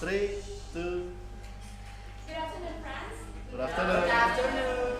Three, two, Good afternoon, friends. good afternoon. Good afternoon.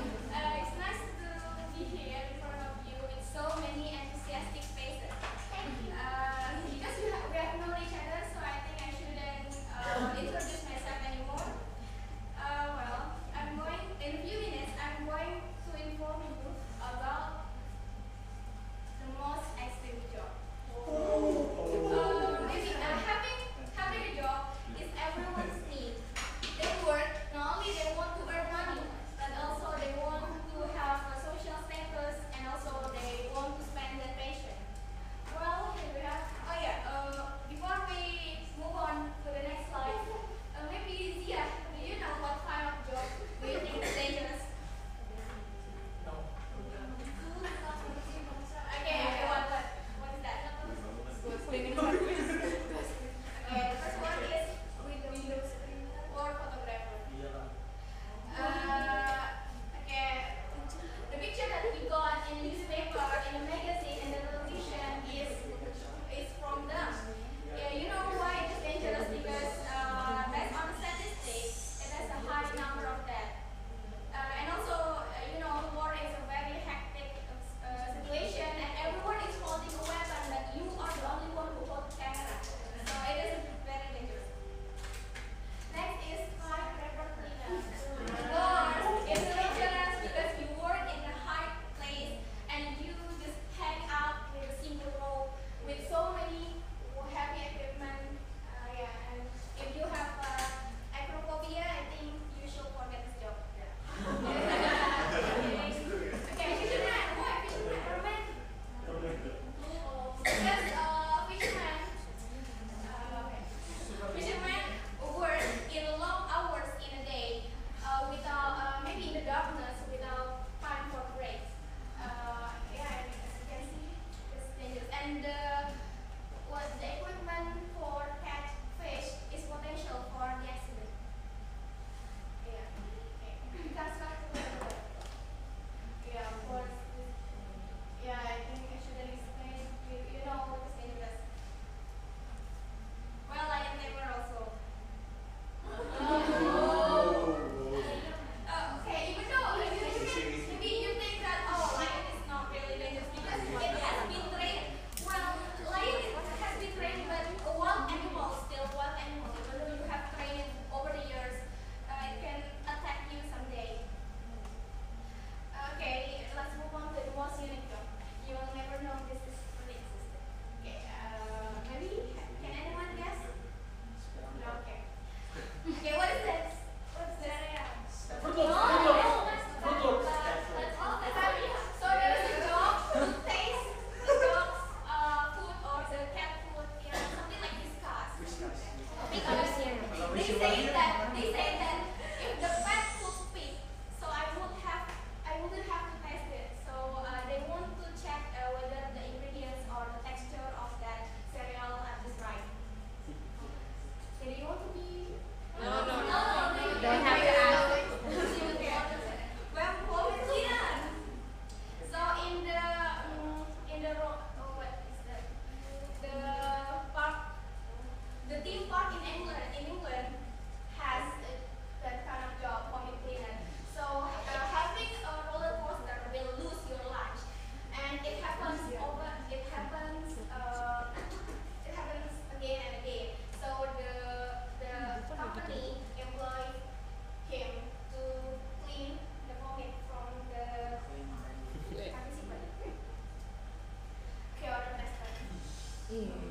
Yeah.